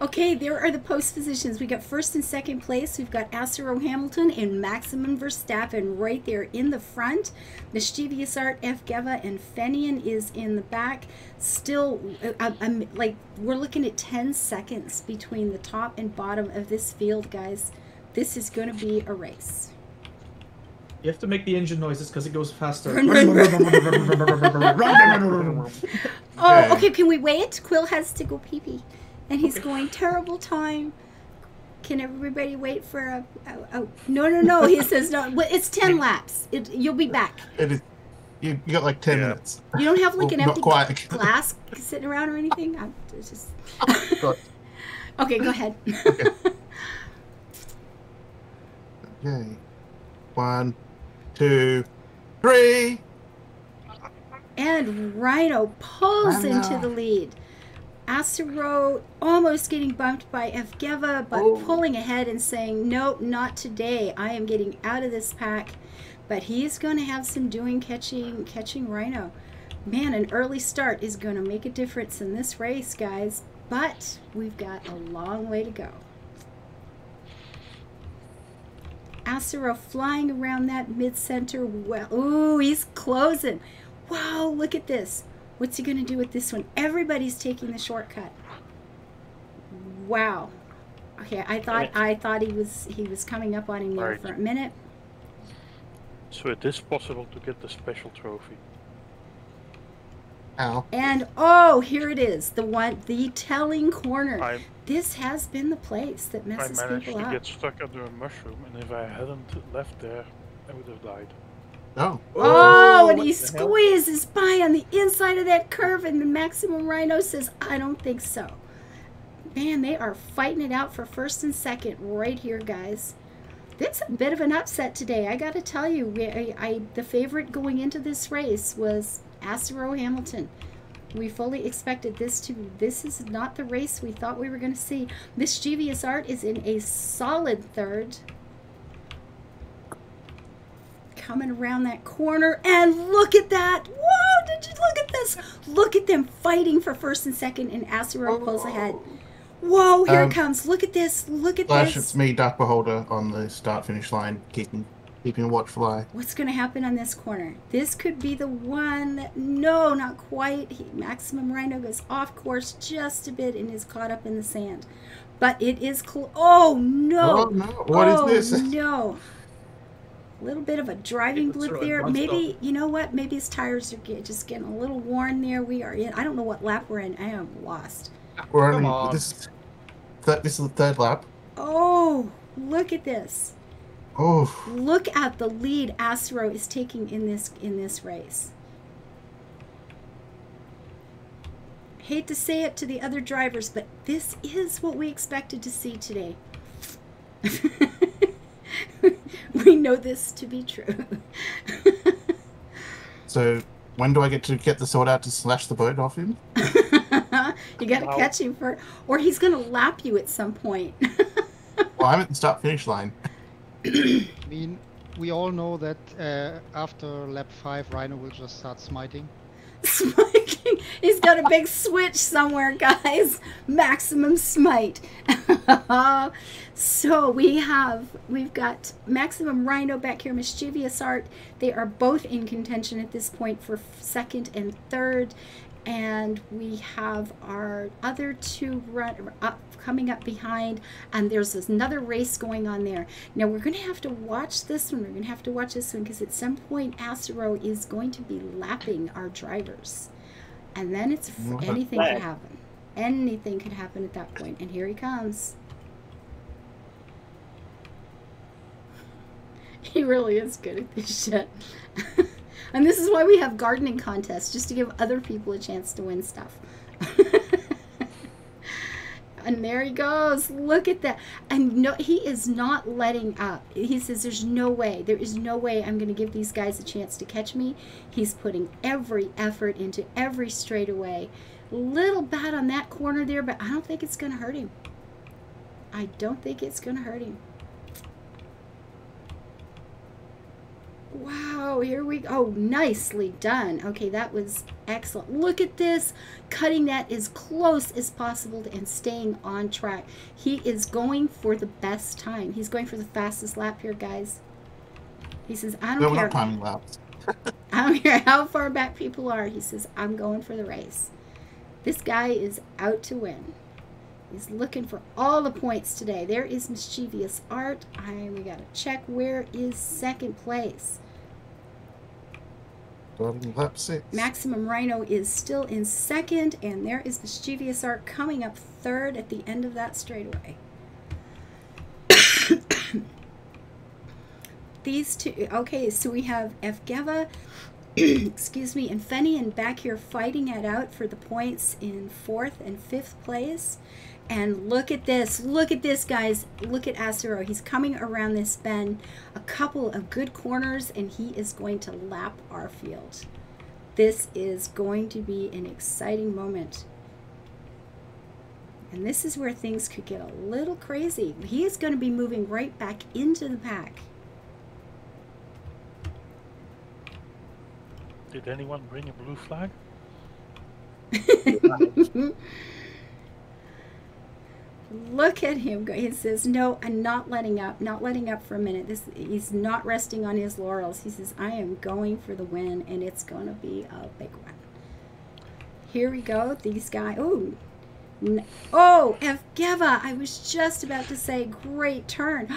okay, there are the post positions. We got first and second place. We've got Acero Hamilton and Maximum Verstappen right there in the front. Mischievous Art, F. Geva, and Fenian is in the back. Still, uh, I'm, I'm like, we're looking at 10 seconds between the top and bottom of this field, guys. This is going to be a race. You have to make the engine noises because it goes faster. Oh, Okay. okay. Can we wait? Quill has to go pee pee, and he's going terrible time. Can everybody wait for a? a, a no, no, no. He says no. Well, it's ten laps. It, you'll be back. It is, you, you got like 10 Yeah. minutes. You don't have like Well, an empty quite. glass sitting around or anything. I'm just. Got- Okay, go ahead. Okay. One, two, three. and Rhino pulls Rhino. into the lead. Acero almost getting bumped by Evgeva, but Oh. pulling ahead and saying, Nope, not today. I am getting out of this pack. But he's going to have some doing catching catching Rhino. Man, an early start is going to make a difference in this race, guys. But we've got a long way to go. Acero flying around that mid-center. Well, ooh, he's closing. Wow, look at this. What's he going to do with this one? Everybody's taking the shortcut. Wow. Okay, I thought I thought he was he was coming up on him there Right. for a minute. So it is possible to get the special trophy. Ow. And oh, here it is. The one the telling corner. I This has been the place that messes people up. I messes managed people to up. get stuck under a mushroom, and if I hadn't left there, I would have died. Oh. Oh, oh. and he what the hell? squeezes by on the inside of that curve, and the Maximum Rhino says, I don't think so. Man, they are fighting it out for first and second right here, guys. That's a bit of an upset today. I got to tell you, I, I, the favorite going into this race was Acero Hamilton. We fully expected this to. This is not the race we thought we were going to see. Mischievous Art is in a solid third coming around that corner and look at that whoa did you look at this look at them fighting for first and second and Acero pulls ahead Whoa, here Um, it comes. Look at this. Look at Flash, this. it's me, Dark Beholder, on the start finish line, keeping keeping a watchful eye. What's going to happen on this corner? This could be the one. That, no, not quite. He, Maximum Rhino goes off course just a bit and is caught up in the sand. But it is close. Oh, no. Oh no! What is oh, this? [laughs] no. A little bit of a driving It's blip sort of there. one Maybe, you know what? Maybe his tires are get, just getting a little worn there. We are in. I don't know what lap we're in. I am lost. We're Come only on. this. This is the third lap. Oh, look at this. Oh, Look at the lead Astro is taking in this in this race. Hate to say it to the other drivers, but this is what we expected to see today. [laughs] we know this to be true. [laughs] so when do I get to get the sword out to slash the boat off him? [laughs] you got to Wow. catch him for, or he's going to lap you at some point. Well, I'm at the start finish line. I [coughs] mean, we all know that uh, after lap 5, Rhino will just start smiting. [laughs] Smiting. He's got a big switch somewhere, guys. Maximum smite. [laughs] so we have we've got maximum rhino back here, mischievous art. They are both in contention at this point for second and third. And we have our other two run up coming up behind, and there's this another race going on there. Now we're going to have to watch this one. We're going to have to watch this one because at some point Astro is going to be lapping our drivers, and then it's anything Flag. could happen. Anything could happen at that point. And here he comes. [laughs] He really is good at this shit. [laughs] and this is why we have gardening contests, just to give other people a chance to win stuff. [laughs] and there he goes. Look at that. And no, he is not letting up. He says, There's no way. There is no way I'm going to give these guys a chance to catch me. He's putting every effort into every straightaway. Little bad on that corner there, but I don't think it's going to hurt him. I don't think it's going to hurt him. Wow, here we go. Oh, nicely done. Okay, that was excellent. Look at this. Cutting that as close as possible and staying on track. He is going for the best time. He's going for the fastest lap here, guys. He says, I don't we're care. timing laps. [laughs] I don't care how far back people are. He says, I'm going for the race. This guy is out to win. He's looking for all the points today. There is mischievous art. I we gotta check where is second place. Starting lap six. Maximum Rhino is still in second, and there is mischievous art coming up third at the end of that straightaway. [coughs] These two, okay, so we have Evgeva, excuse me, and Fenian back here fighting it out for the points in fourth and fifth place. And look at this. Look at this, guys. Look at Asuro. He's coming around this bend. A couple of good corners, and he is going to lap our field. This is going to be an exciting moment. And this is where things could get a little crazy. He is going to be moving right back into the pack. Did anyone bring a blue flag? [laughs] Look at him go. He says, "No, I'm not letting up. Not letting up for a minute. This he's not resting on his laurels. He says, "I am going for the win, and it's going to be a big one." Here we go. These guys. Oh, n- oh, Evgeva. I was just about to say, great turn.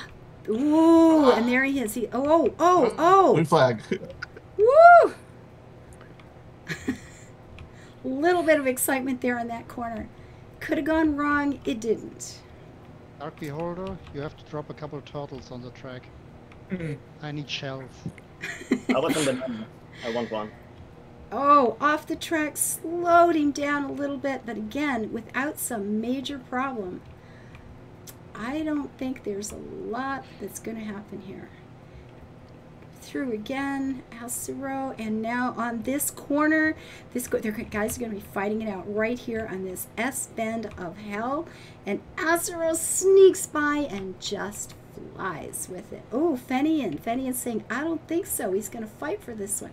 [gasps] Ooh, and there he is. He. Oh, oh, oh. Blue flag. Woo! [laughs] Little bit of excitement there in that corner. Could have gone wrong. It didn't. Dark Beholder, you have to drop a couple of turtles on the track. Mhm. I need shells. [laughs] I wasn't the I want one. Oh, off the track, slowing down a little bit, but again, without some major problem. I don't think there's a lot that's going to happen here. Through again, Alcero, and now on this corner, this go- guys are going to be fighting it out right here on this S bend of hell, and Alcero sneaks by and just flies with it. Oh, Fenian, Fenian's saying, "I don't think so. He's going to fight for this one."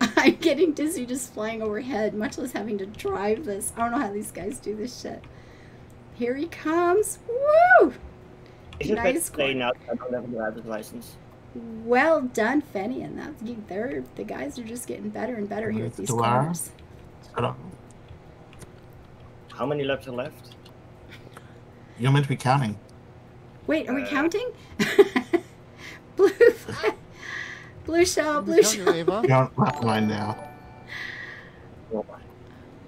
[laughs] I'm getting dizzy just flying overhead, much less having to drive this. I don't know how these guys do this shit. Here he comes. Woo! Is it Nice nice play one. I don't have a driver's license. Well done, Fenian. That's you, they're the guys are just getting better and better here at With these Delara. corners. Shut up. How many laps are left? You're meant to be counting. Wait, are we Uh, counting? [laughs] blue, [laughs] blue shell, blue shell. Ava? You're on lap nine now.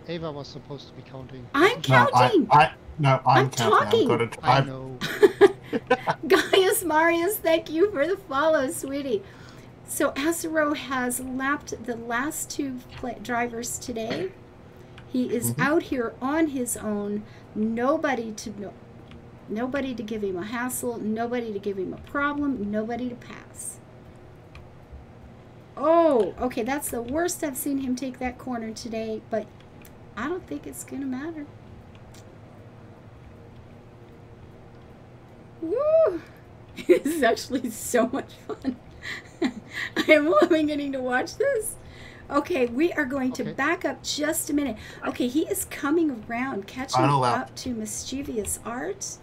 Ava was supposed to be counting. I'm No, I, counting. I, no, I'm, I'm counting. talking. I've got to I drive. know. [laughs] [laughs] Gaius Marius, thank you for the follow, sweetie. So Azaro has lapped the last two drivers today. He is Mhm. out here on his own. Nobody to know, nobody to give him a hassle. Nobody to give him a problem. Nobody to pass. Oh, okay. That's the worst I've seen him take that corner today. But I don't think it's gonna matter. Woo! [laughs] this is actually so much fun. [laughs] I am loving getting to watch this. Okay, we are going to back up just a minute. Okay, he is coming around, catching up to mischievous art.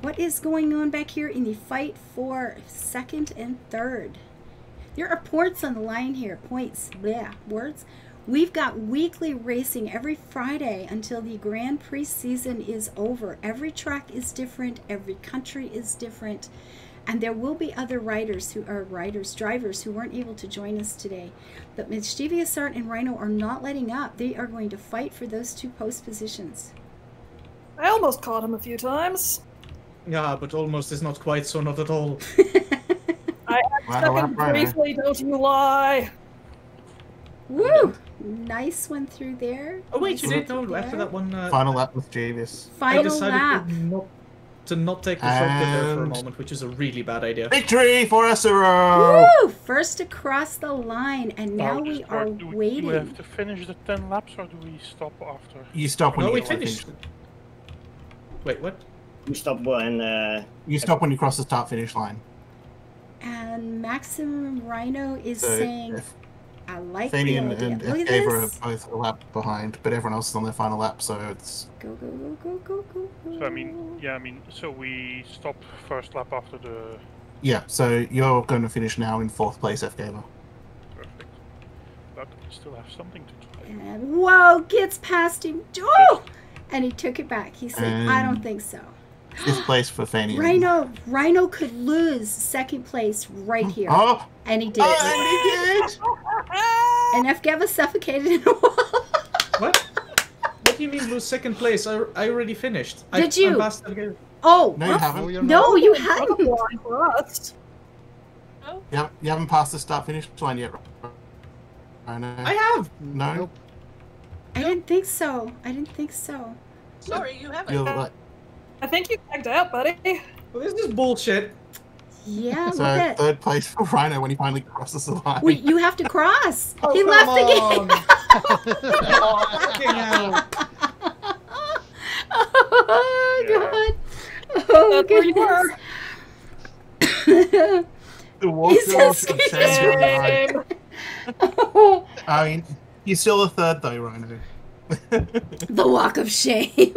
What is going on back here in the fight for second and third? There are points on the line here. Points. Yeah, words. We've got weekly racing every Friday until the Grand Prix season is over. Every track is different, every country is different, and there will be other riders who are riders, drivers who weren't able to join us today. But Mischievous Art and Rhino are not letting up. They are going to fight for those two post positions. I almost caught him a few times. Yeah, but almost is not quite so not at all. [laughs] I Final lap, second Rhino. briefly, don't you lie. Woo! Nice one through there. Oh wait, Nice you did know through after that one. Uh, Final lap with Javis. I Final decided lap. to not, to not take the shortcut there for a moment, which is a really bad idea. Victory for Esero! Woo! First across the line, and now Now we are start- do we, Do waiting. we have to finish the 10 laps or do we stop after? You stop when No, you we get to the finished. finish. Wait, what? You stop when uh, You stop when you cross the start finish line. And Maximum Rhino is So saying, if I like Fanny the and, idea. and Look Ava are both a lap behind, but everyone else is on their final lap, so it's Go, go, go, go, go, go, go. So I mean, yeah, I mean, so we stop first lap after the yeah. So you're going to finish now in fourth place, F Gamer. perfect, but we still have something to try. And whoa, gets past him. Oh! And he took it back. He said, I don't think so. Fifth place for Fanny. Rhino, Rhino could lose second place right here. Oh, And he did. oh, and he did. [laughs] and F. Suffocated in a wall. [laughs] What? What do you mean lose second place? I, I already finished. I, Did you? I'm past oh, No, you haven't. Oh, you're No, you Not a hadn't. blind. You haven't, you haven't passed the start finish line yet. I know. I have. no. Nope. I didn't think so. I didn't think so. Sorry, you haven't. You're like, I think you tagged out, buddy. Well, this is bullshit. Yeah, so look at third place for Rhino when he finally crosses the line. Wait, you have to cross. [laughs] Oh, he come left the game. [laughs] Fucking oh, hell. oh Yeah. god. Oh That's where you goodness. [laughs] the walk He's of just. Shame. oh, I mean, he's still a third though, Rhino. the walk of shame.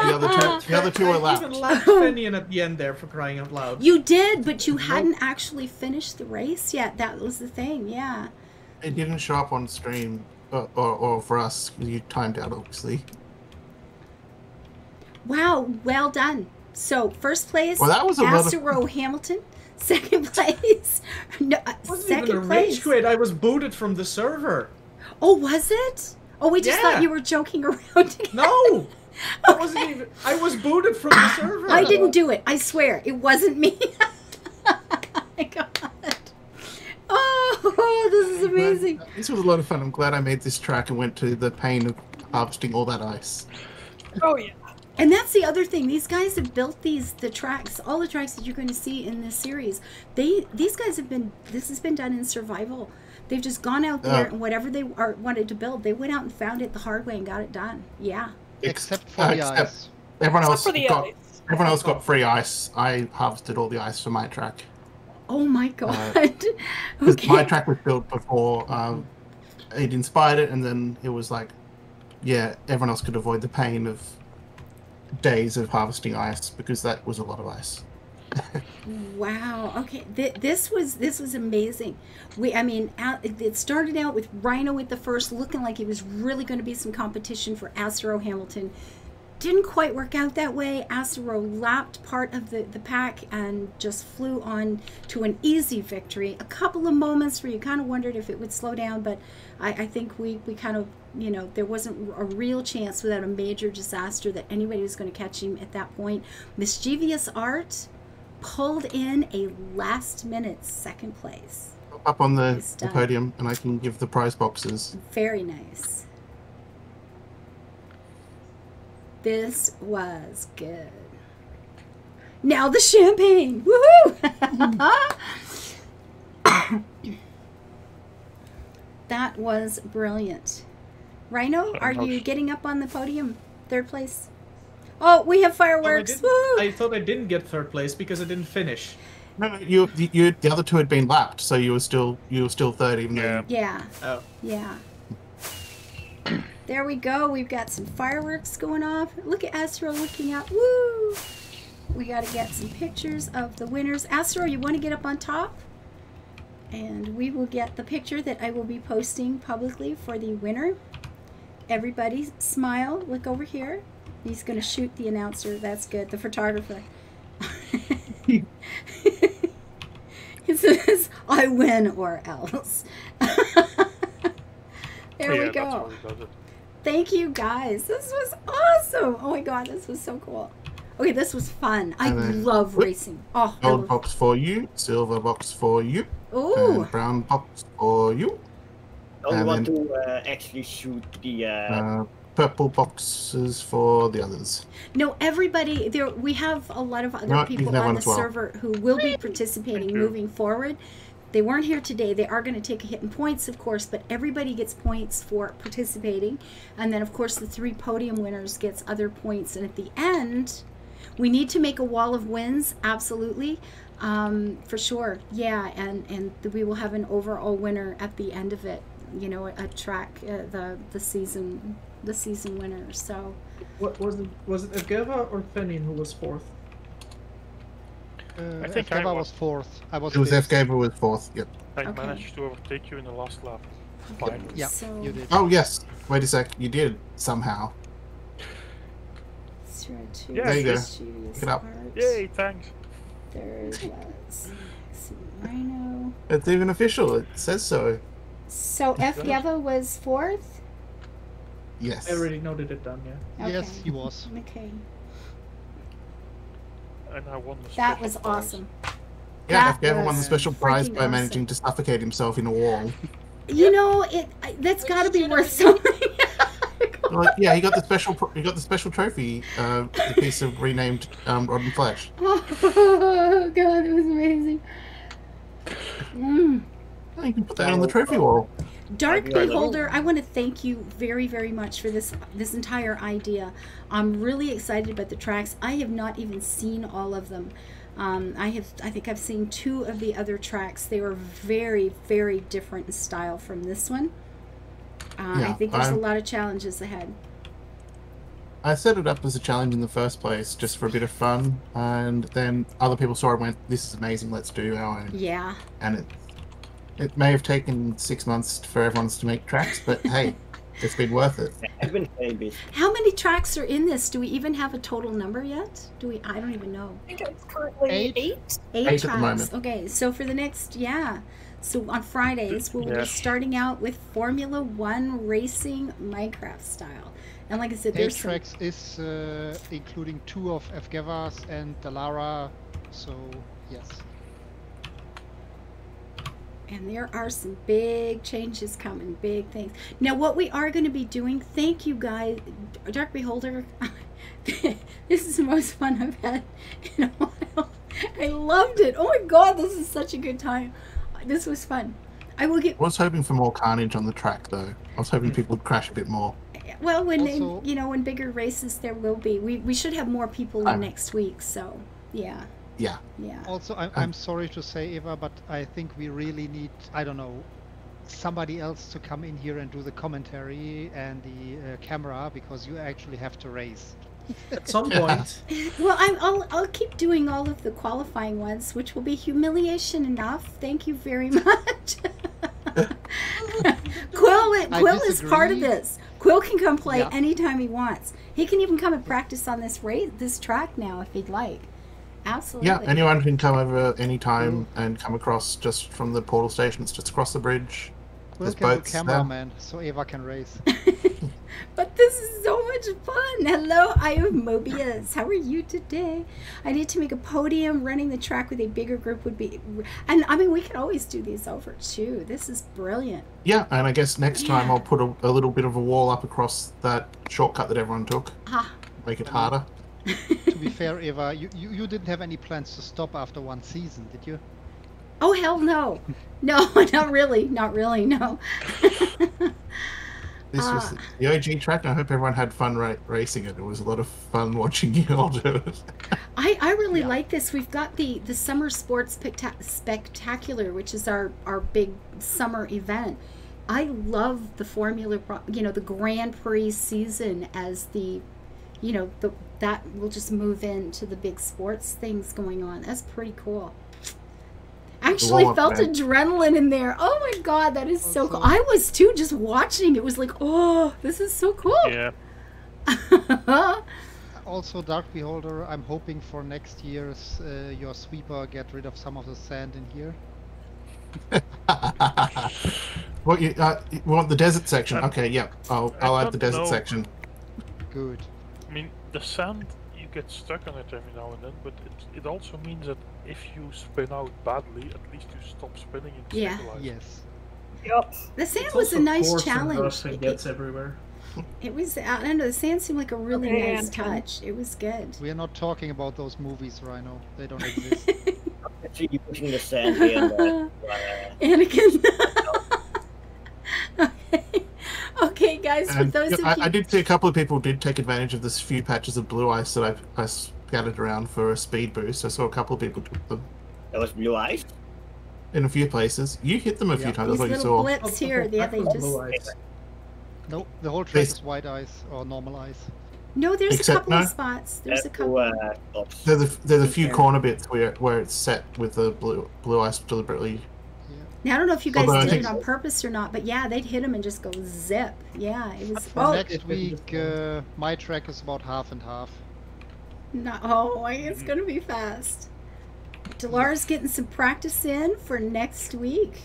Because the other two, the other two are I lapped. even lapped Fenian at the end there for crying out loud. you did, but you hadn't actually finished the race yet. That was the thing. Yeah. It didn't show up on stream, or, or, or for us. You timed out, obviously. Wow. Well done. So first place, Well, that was a lot of- Astro Hamilton. [laughs] Second place, no, uh, wasn't second even a place. rage quit. I was booted from the server. Oh, was it? Oh, we just Yeah. thought you were joking [laughs] around. Again. No, I wasn't even. I was booted from the server. I didn't do it. I swear, it wasn't me. [laughs] oh my god. Oh, this is amazing. This was a lot of fun. I'm glad I made this track and went to the pain of harvesting all that ice. Oh yeah. And that's the other thing. These guys have built these the tracks, all the tracks that you're going to see in this series. They these guys have been this has been done in survival. They've just gone out there Uh. and whatever they are, wanted to build, they went out and found it the hard way and got it done. Yeah. Except for uh, the except ice. Everyone Except else for the got ice. everyone else got free ice. I harvested all the ice for my track. Oh my god. [laughs] Because okay. my track was built before um, it inspired it, and then it was like, yeah, everyone else could avoid the pain of days of harvesting ice because that was a lot of ice. Wow. Okay. Th- this was this was amazing. We, I mean, out, it started out with Rhino at the first, looking like it was really going to be some competition for Astro Hamilton. Didn't quite work out that way. Astro lapped part of the, the pack and just flew on to an easy victory. A couple of moments where you kind of wondered if it would slow down, but I, I think we, we kind of, you know, there wasn't a real chance without a major disaster that anybody was going to catch him at that point. Mischievous Art pulled in a last minute second place. Up on the, the podium, and I can give the prize boxes. Very nice. This was good. Now the champagne. Woohoo! [laughs] that was brilliant. Rhino, are you getting up on the podium? Third place. Oh, we have Oh, I, fireworks. I thought I didn't get third place because I didn't finish. No, you, you, the other two had been lapped, so you were still, you were still third, even Yeah. Yeah. Oh. Yeah. There we go. We've got some fireworks going off. Look at Astro looking out. Woo! We got to get some pictures of the winners. Astro, you want to get up on top? And we will get the picture that I will be posting publicly for the winner. Everybody smile. Look over here. He's going to shoot the announcer. That's good. The photographer. [laughs] he says, I win or else. [laughs] there yeah, we go. how he does it. Thank you guys. This was awesome. Oh my god, this was so cool. Okay, this was fun. I then- love Whoop. racing. Oh, I Gold love- box for you, silver box for you, Ooh. and brown box for you. Don't And want then- to uh, actually shoot the. Uh, Uh, purple boxes for the others. No, everybody there. We have a lot of other No, people on the well. server who will be participating moving forward. They weren't here today. They are going to take a hit in points, of course, but everybody gets points for participating, and then of course the three podium winners gets other points. And at the end, we need to make a wall of wins. Absolutely, um, for sure. Yeah, and and we will have an overall winner at the end of it. You know, a, a track uh, the the season the season winner. So. What was it? Was it Ageva or Fenin who was fourth? Uh, I think I Evgeva was. was fourth. I was It was F. fifth. Gabriel was fourth. Yep. I Okay. managed to overtake you in the last lap. Finally. Yeah, So- you did. Oh yes. Wait a sec. You did somehow. Yeah, There you go. Pick Pick it up. Yay, thanks. Third was Rhino. It's even official. It says so. So F Yeva was fourth. Yes. I already noted it down, yeah. Okay. Yes, he was. Okay, And I won the that special was prize. awesome. Yeah, That F. Won the special prize freaking by awesome. managing to suffocate himself in a wall. You know, it I- that's got to be worth something. [laughs] Like, yeah, he got the special. He got the special trophy. Uh, the piece of renamed um, Rotten Flesh. [laughs] oh god, it was amazing. Mm. You can put that on the trophy wall. Dark. Beholder, I want to thank you very, very much for this this entire idea. I'm really excited about the tracks. I have not even seen all of them. Um, I have, I think I've seen two of the other tracks. They were very, very different in style from this one. Uh, I think there's a I'm- lot of challenges ahead. I set it up as a challenge in the first place, just for a bit of fun, and then other people saw it and went, "This is amazing. Let's do our own." Yeah. And it it may have taken six months for everyone to make tracks, but hey, [laughs] it's been worth it. I've been very busy. How many tracks are in this? Do we even have a total number yet? Do we? I don't even know. I think it's currently Eight? eight. Eight, Eight at the tracks. moment. Okay, so for the next, yeah. So on Fridays, we'll be starting out with Formula One racing Minecraft style. And like I said, Eight there's some, tracks is uh, including two of Evgeva's and Dalara, so yes. And there are some big changes coming, big things. Now, what we are going to be doing, thank you guys, Dark Beholder. [laughs] this is the most fun I've had in a while. I loved it. Oh my god, this is such a good time. This was fun. I will get I was hoping for more carnage on the track, though. I was hoping people would crash a bit more. Well, when in, you know, in bigger races, there will be. We we should have more people in next week. So, yeah, Yeah. yeah. Also, I'm, I'm sorry to say, Eva, but I think we really need, I don't know, somebody else to come in here and do the commentary and the uh, camera because you actually have to race. At some [laughs] point, Well, I'm, I'll, I'll keep doing all of the qualifying ones, which will be humiliation enough. Thank you very [laughs] much. [laughs] Quill, Quill is part of this. Quill can come play Yeah. anytime he wants. He can even come and practice on this race, this track now if he'd like. Absolutely. Yeah, anyone can come over anytime and come across just from the portal station. It's just across the bridge. Will There's can do boats there. cameraman, so Eva can race. [laughs] But this is so much fun. Hello, I am Mobius. How are you today? I need to make a podium. Running the track with a bigger group would be. And I mean, we could always do these over too. This is brilliant. Yeah, and I guess next time I'll put a, a little bit of a wall up across that shortcut that everyone took. Ah, Make it harder. To be fair, [laughs] Eva, you, you, you didn't have any plans to stop after one season, did you? oh, hell no. [laughs] No, [laughs] not really. Not really, no. This was Ah. the OG track. I hope everyone had fun ra- racing it. It was a lot of fun watching you all do it. I, I really like this. We've got the, the Summer Sports Specta- Spectacular, which is our, our big summer event. I love the Formula, you know, the Grand Prix season as the, you know, the that will just move into the big sports things going on. That's pretty cool. Actually warm-up felt band. adrenaline in there. Oh my god, that is so cool. I was too just watching. It was like, oh, this is so cool. Yeah. [laughs] Also, Dark Beholder, I'm hoping for next year's uh, your sweeper get rid of some of the sand in here. [laughs] what you, uh, you want the desert section? Um, okay, yeah. I'll, I I'll add the desert know. section. Good. I mean, the sand, you get stuck on it every now and then, but it, it also means that if you spin out badly, at least you stop spinning and Yeah. stabilize. Yes. Yep. the sand It's was a nice coarse and challenge. rough and It- gets everywhere. It was, I don't know, the sand seemed like a really Okay, nice Anakin. touch. It was good. We are not talking about those movies, Rhino. They don't [laughs] exist. Actually, you pushing the sand here and [laughs] there. Uh, Anakin. okay. Okay, guys, for And, those yeah, of I, you. I did see a couple of people did take advantage of this few patches of blue ice that I've, I scattered around for a speed boost. I saw a couple of people took them that was blue eyes. in a few places. You hit them a few times. These That's what you little saw. blips here, yeah, I they just. blue eyes. nope, the whole track Bas- is white ice or normal ice. No, there's a couple no. of spots. There's a couple. uh, stops. They're the, few corner bits where where it's set with the blue blue ice deliberately. Now, I don't know if you guys Although did think- it on purpose or not, but yeah, they'd hit them and just go zip. Yeah, it was. Oh, next week, uh, my track is about half and half. no, oh, it's going to be fast. Delara's getting some practice in for next week.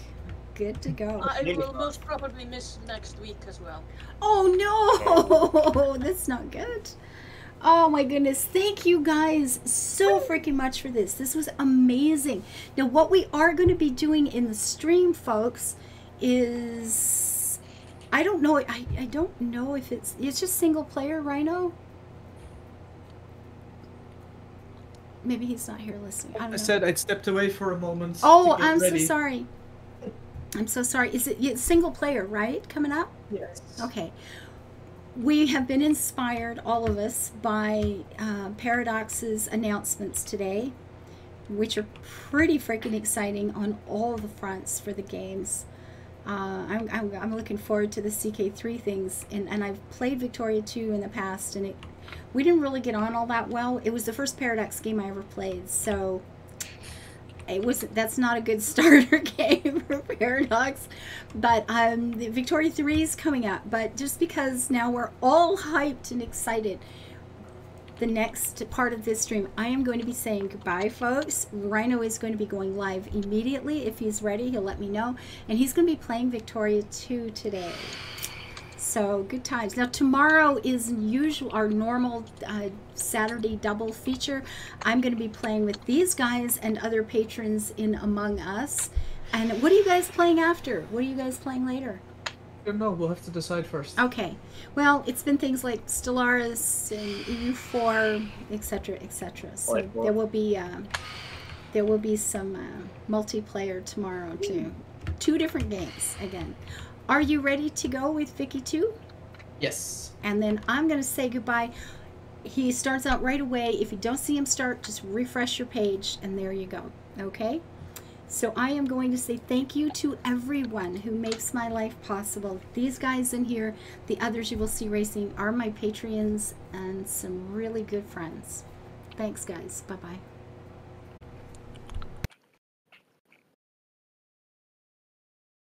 Good to go. I will most probably miss next week as well. Oh no, [laughs] that's not good. Oh my goodness. Thank you guys so freaking much for this. This was amazing. Now, what we are going to be doing in the stream, folks, is. I don't know. I, I don't know if it's. It's just single player, Rhino? Maybe he's not here listening. I don't I said I'd stepped away for a moment. oh, I'm ready. so sorry. I'm so sorry. Is it it's single player, right? Coming up? Yes. Okay. We have been inspired, all of us, by uh, Paradox's announcements today, which are pretty freaking exciting on all the fronts for the games. Uh, I'm, I'm, I'm looking forward to the CK3 things, and, and I've played Victoria 2 in the past, and it we didn't really get on all that well. It was the first Paradox game I ever played, so it was that's not a good [laughs] starter game for Paradox. But um, the Victoria 3 is coming up. But just because now we're all hyped and excited, the next part of this stream, I am going to be saying goodbye, folks. Rhino is going to be going live immediately. If he's ready, he'll let me know. And he's going to be playing Victoria 2 today. So good times. Now tomorrow is usual our normal uh, Saturday double feature. I'm going to be playing with these guys and other patrons in Among Us. And what are you guys playing after? What are you guys playing later? I don't know. We'll have to decide first. Okay. Well, it's been things like Stellaris and EU4, etc., etc. So Like what? there will be uh, there will be some uh, multiplayer tomorrow too. Two different games again. Are you ready to go with Vicky too? Yes. and then I'm going to say goodbye. He starts out right away. If you don't see him start, just refresh your page, and there you go. Okay? So I am going to say thank you to everyone who makes my life possible. These guys in here, the others you will see racing, are my Patreons and some really good friends. Thanks, guys. Bye bye.